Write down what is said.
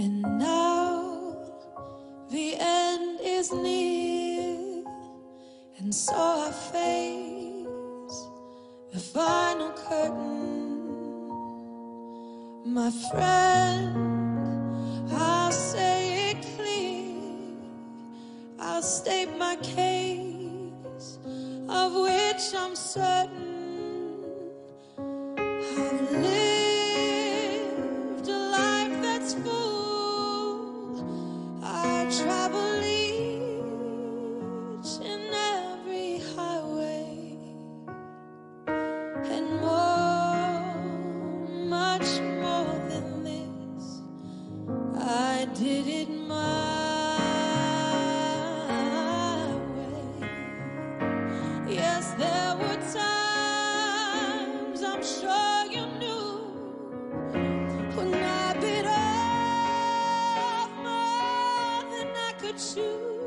And now the end is near, and so I face the final curtain. My friend, I'll say it clear, I'll state my case, of which I'm certain. I've did it my way. Yes, there were times I'm sure you knew when I bit off more than I could chew.